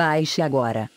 Baixe agora.